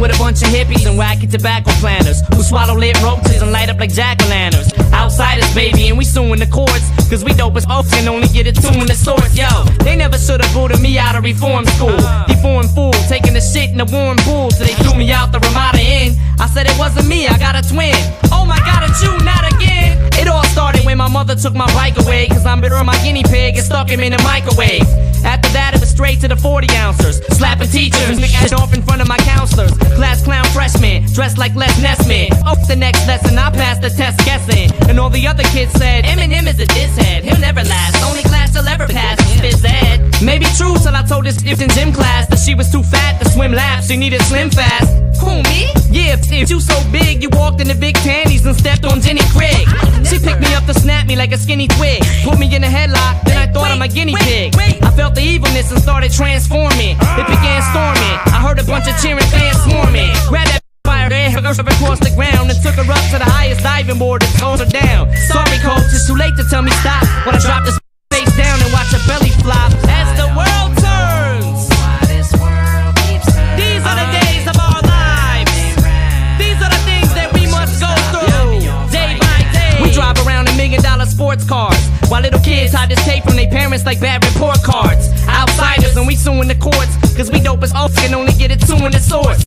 with a bunch of hippies and wacky tobacco planters who swallow lit roaches and light up like jack-o'-lanterns. Outsidaz, baby, and we suing the courts, cause we dope as oaks and only get it tuned the source. Yo, they never should've booted me out of reform school. Deformed fool, taking the shit in the warm pool, so they threw me out the Ramada Inn. I said it wasn't me, I got a twin. Oh my god, it's you, not again. It all started when my mother took my bike away, cause I'm bitter on my guinea pig and stuck him in the microwave. After that, it was straight to the 40 ouncers, slapping teachers, niggas off in front of my counselors. Class clown freshman, dressed like Les Nessman. Oh, the next lesson, I passed the test guessing. And all the other kids said, Eminem is a diss He'll never last. Only class he'll ever pass is phys ed. Maybe true till I told this if in gym class that she was too fat to swim laps. She needed slim fast. Who, me? Yeah, if you so big, you walked in the big panties and stepped on Jenny Craig. She picked me up to snap me like a skinny twig. Put me in a headlock, then I thought I'm a guinea pig. I felt the evilness and started transforming. It began storming. I heard a bunch of cheering fans swarming. Up across the ground and took her up to the highest diving board and toned her down. Sorry, coach, it's too late to tell me stop. When I drop this face down and watch her belly flop as the world turns. These are the days of our lives. These are the things that we must go through day by day. We drive around in million dollar sports cars while little kids hide this tape from their parents like bad report cards. Outsidaz and we suing the courts, cause we dope as oaks can only get it to in the source.